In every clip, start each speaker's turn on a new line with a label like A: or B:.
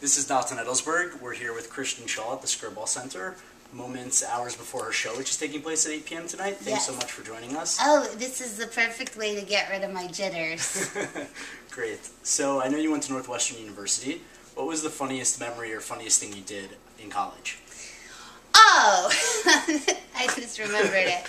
A: This is Natan Edelsburg. We're here with Kristen Schaal at the Skirball Center, moments, hours before her show, which is taking place at 8 p.m. tonight. Thanks
B: Yes.
A: so much for joining us.
B: Oh, this is the perfect way to get rid of my jitters.
A: Great. So I know you went to Northwestern University. What was the funniest memory or funniest thing you did in college?
B: oh, I just remembered it.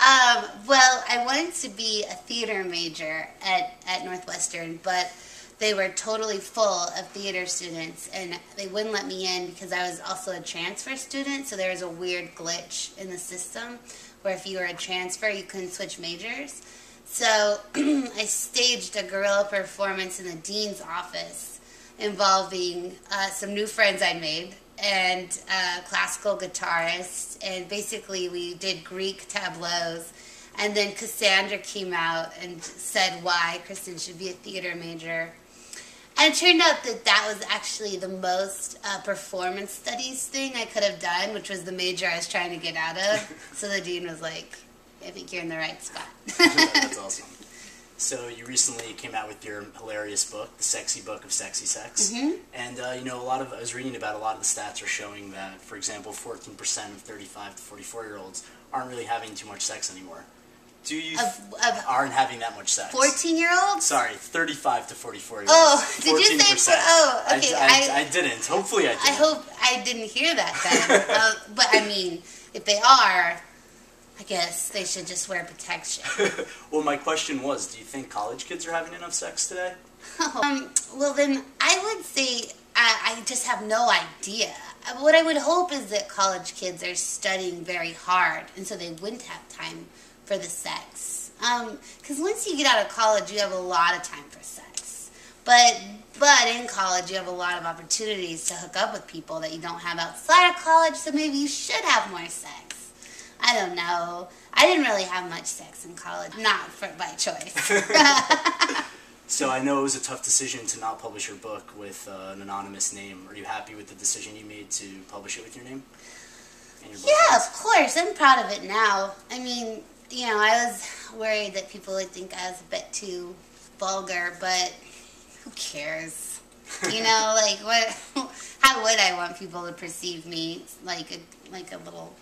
B: Um, well, I wanted to be a theater major at, at Northwestern, but they were totally full of theater students, and they wouldn't let me in because I was also a transfer student. So there was a weird glitch in the system where if you were a transfer, you couldn't switch majors. So I staged a guerrilla performance in the dean's office involving uh, some new friends I made and a classical guitarist. And basically, we did Greek tableaus. And then Cassandra came out and said why Kristen should be a theater major. And it turned out that that was actually the most uh, performance studies thing I could have done, which was the major I was trying to get out of. so the dean was like, I think you're in the right spot.
A: That's awesome. So you recently came out with your hilarious book, The Sexy Book of Sexy Sex.
B: Mhm.
A: And, uh, you know, a lot of, I was reading about a lot of the stats are showing that, for example, 14% of 35 to 44 year olds aren't really having too much sex anymore. Do you
B: Of, of
A: aren't having that much sex?
B: 14 year olds?
A: Sorry, 35 to 44 year years.
B: Oh, did you say
A: 14%.
B: for- oh, okay,
A: I, I,
B: I-
A: didn't. Hopefully I did.
B: I hope I didn't hear that then. uh, but I mean, if they are, I guess they should just wear protection.
A: well, my question was, do you think college kids are having enough sex today?
B: um, well, then I would say I, I just have no idea. Uh, What I would hope is that college kids are studying very hard, and so they wouldn't have time for the sex. Because once you get out of college, you have a lot of time for sex. But but in college, you have a lot of opportunities to hook up with people that you don't have outside of college. So maybe you should have more sex. I don't know. I didn't really have much sex in college, not for by choice.
A: So I know it was a tough decision to not publish your book with uh, an anonymous name. Are you happy with the decision you made to publish it with your name? Your
B: Yeah, of course. I'm proud of it now. I mean, you know, I was worried that people would think I was a bit too vulgar, but who cares? You know, like what? How would I want people to perceive me like a like a little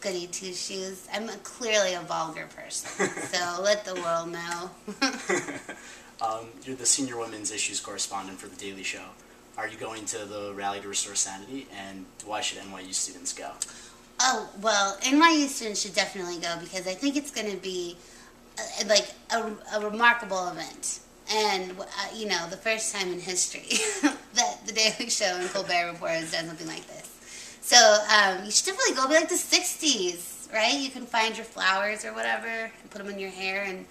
B: goody two shoes? I'm a, clearly a vulgar person, so let the world know.
A: um, you're the senior women's issues correspondent for The Daily Show. Are you going to the rally to restore sanity? And why should NYU students go?
B: Oh, well, NYU students should definitely go because I think it's going to be uh, like a, a remarkable event. And, uh, you know, the first time in history that The Daily Show and Colbert Report has done something like this. So um, you should definitely go. Be like the 60s, right? You can find your flowers or whatever and put them in your hair and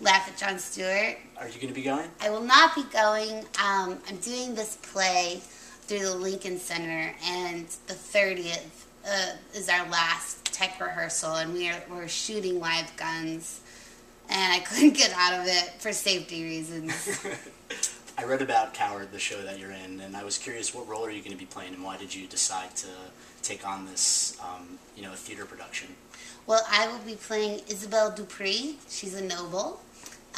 B: laugh at Jon Stewart.
A: Are you going to be going?
B: I will not be going. Um, I'm doing this play through the Lincoln Center, and the 30th uh, is our last tech rehearsal, and we are we're shooting live guns, and I couldn't get out of it for safety reasons.
A: I read about Coward, the show that you're in, and I was curious what role are you going to be playing, and why did you decide to take on this, um, you know, theater production?
B: Well, I will be playing Isabel Dupree. She's a noble.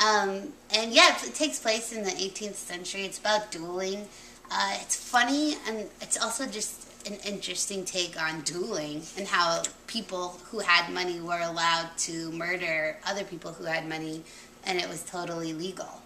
B: Um, and yeah, it, it takes place in the 18th century. It's about dueling. Uh, it's funny, and it's also just an interesting take on dueling and how people who had money were allowed to murder other people who had money, and it was totally legal.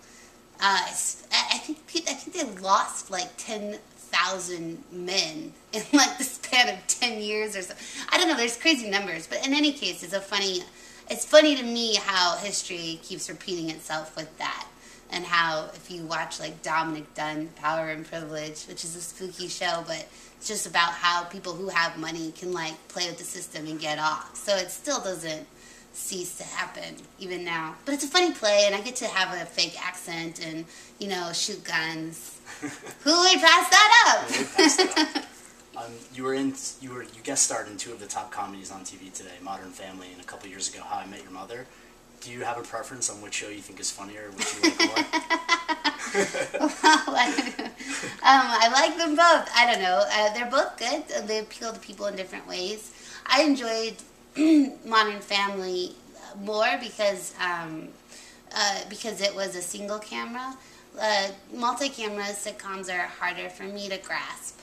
B: Uh, I think I think they lost like ten thousand men in like the span of ten years or so. I don't know. There's crazy numbers, but in any case, it's a funny. It's funny to me how history keeps repeating itself with that, and how if you watch like Dominick Dunne, Power and Privilege, which is a spooky show, but it's just about how people who have money can like play with the system and get off. So it still doesn't cease to happen even now. But it's a funny play, and I get to have a fake accent and you know shoot guns. Who would pass that up?
A: pass that up? Um, you were in, you were, you guest starred in two of the top comedies on TV today, Modern Family, and a couple years ago, How I Met Your Mother. Do you have a preference on which show you think is funnier, or which you like more?
B: um, I like them both. I don't know. Uh, they're both good. They appeal to people in different ways. I enjoyed Modern Family more because um, uh, because it was a single camera. uh, multi-camera sitcoms are harder for me to grasp.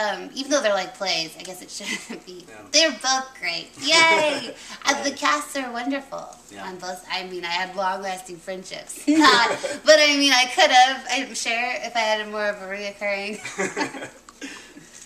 B: Um, even though they're like plays, I guess it shouldn't be.
A: Yeah.
B: They're both great. Yay! uh, the casts are wonderful
A: Yeah.
B: on both. I mean, I had long-lasting friendships. Not, but I mean, I could have. I'm sure if I had more of a reoccurring.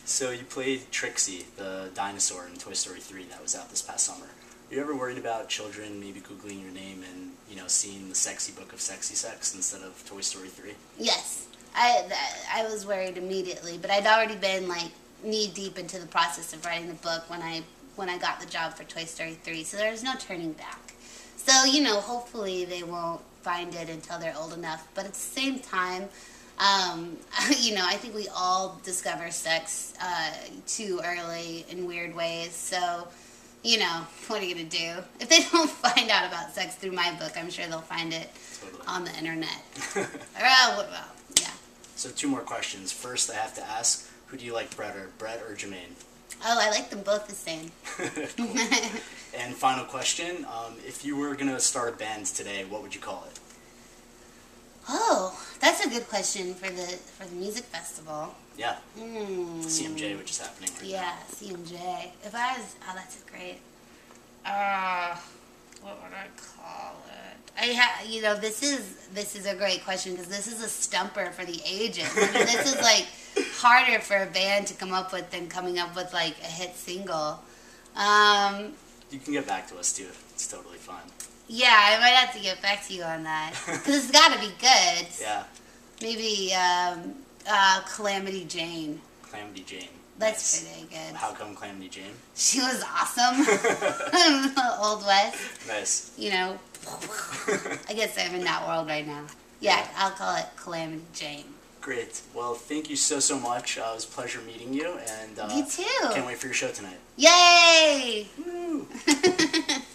A: So you played Trixie, the dinosaur in Toy Story 3 that was out this past summer. Are you ever worried about children maybe googling your name and you know seeing the sexy book of sexy sex instead of Toy Story 3?
B: Yes, I I was worried immediately, but I'd already been like knee deep into the process of writing the book when I when I got the job for Toy Story three. So there's no turning back. So you know, hopefully they won't find it until they're old enough. But at the same time, um, you know, I think we all discover sex uh, too early in weird ways. So. You know, what are you gonna do? If they don't find out about sex through my book, I'm sure they'll find it
A: Totally.
B: on the internet. well, well, yeah.
A: So two more questions. First, I have to ask, who do you like better, Brett or Jermaine?
B: Oh, I like them both the same.
A: And final question, um, if you were gonna start a band today, what would you call it?
B: oh, that's a good question for the for the music festival.
A: Yeah,
B: Hmm.
A: CMJ, which is happening right now.
B: Yeah, CMJ. If I was, oh, that's great. Uh, what would I call it? I ha- you know, this is this is a great question because this is a stumper for the ages. I mean, this is like harder for a band to come up with than coming up with like a hit single. Um,
A: You can get back to us too. It's totally fine.
B: yeah, I might have to get back to you on that because it's got to be good.
A: Yeah,
B: Maybe um, uh, Calamity Jane.
A: Calamity Jane.
B: That's pretty good.
A: How come Calamity Jane?
B: She was awesome. Old West,
A: Nice.
B: you know. I guess I'm in that world right now. Yeah,
A: Yeah.
B: I'll call it Calamity Jane.
A: Great. Well, thank you so so much. Uh, it was a pleasure meeting you, and uh,
B: You too.
A: can't wait for your show tonight.
B: Yay!
A: Woo!